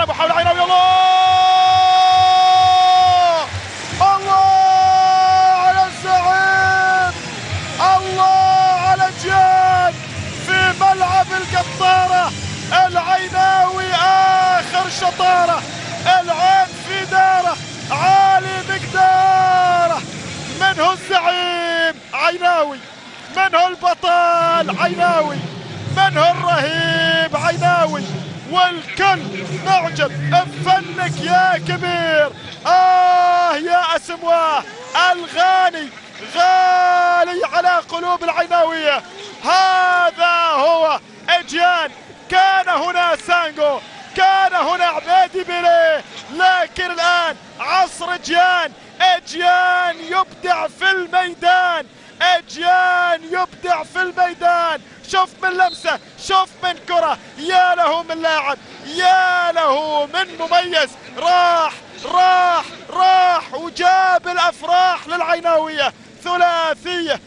ابو محاولة عيناوي الله الله على الزعيم. الله على الجان في ملعب القطارة. العيناوي آخر شطارة. العين في داره. عالي مقداره منه الزعيم؟ عيناوي. منه البطل؟ عيناوي. من هو الرهيب؟ عيناوي. والكل معجب. بفنك يا كبير. آه يا أسمواه الغاني غالي على قلوب العيناوية. هذا هو أجيان. كان هنا سانجو كان هنا عبيدي بيليه لكن الآن عصر اجيان أجيان يبدع في الميدان. أجيان يبدع في الميدان. شوف من لمسه شوف من كرة. يا له من لاعب يا له من مميز. راح راح راح وجاب الأفراح للعيناوية. ثلاثية